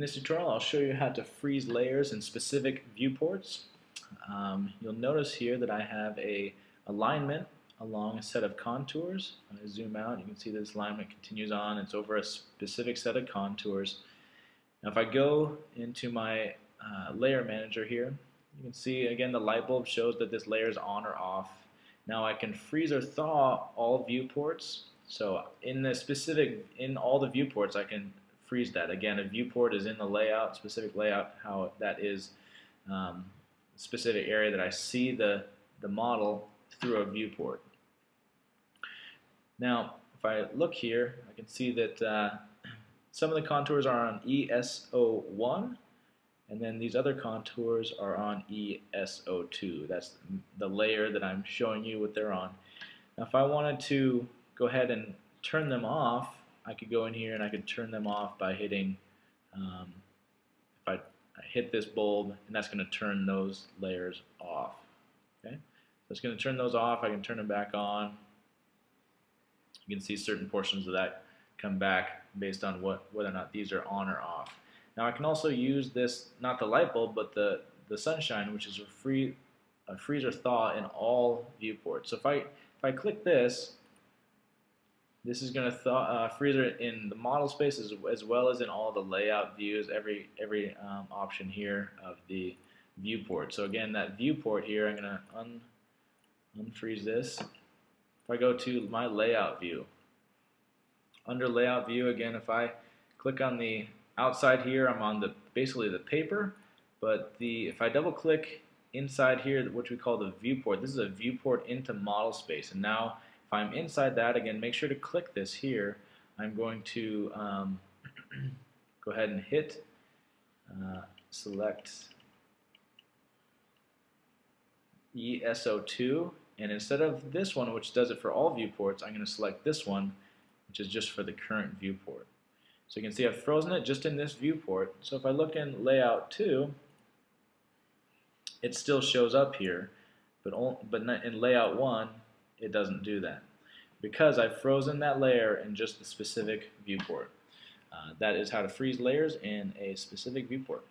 In this tutorial I'll show you how to freeze layers in specific viewports. Um, you'll notice here that I have a alignment along a set of contours. When I zoom out you can see this alignment continues on. It's over a specific set of contours. Now if I go into my uh, layer manager here you can see again the light bulb shows that this layer is on or off. Now I can freeze or thaw all viewports so in the specific, in all the viewports, I can freeze that. Again, a viewport is in the layout, specific layout, how that is um, specific area that I see the, the model through a viewport. Now, if I look here, I can see that uh, some of the contours are on ESO1, and then these other contours are on ESO2. That's the layer that I'm showing you what they're on. Now, if I wanted to go ahead and turn them off, I could go in here and I could turn them off by hitting, um, if I, I, hit this bulb, and that's going to turn those layers off. Okay, so it's going to turn those off. I can turn them back on. You can see certain portions of that come back based on what whether or not these are on or off. Now I can also use this, not the light bulb, but the, the sunshine, which is a free a freezer thaw in all viewports. So if I if I click this, this is going to uh, freeze it in the model space as, as, well as in all the layout views, every every um, option here of the viewport. So again, that viewport here, I'm going to un unfreeze this. If I go to my layout view, under layout view, again, if I click on the outside here, I'm on the basically the paper, but the if I double click inside here, which we call the viewport, this is a viewport into model space, and now if I'm inside that, again, make sure to click this here. I'm going to um, go ahead and hit uh, select ESO2 and instead of this one which does it for all viewports I'm going to select this one which is just for the current viewport. So you can see I've frozen it just in this viewport so if I look in layout 2 it still shows up here but, but in layout 1 it doesn't do that because I've frozen that layer in just the specific viewport. Uh, that is how to freeze layers in a specific viewport.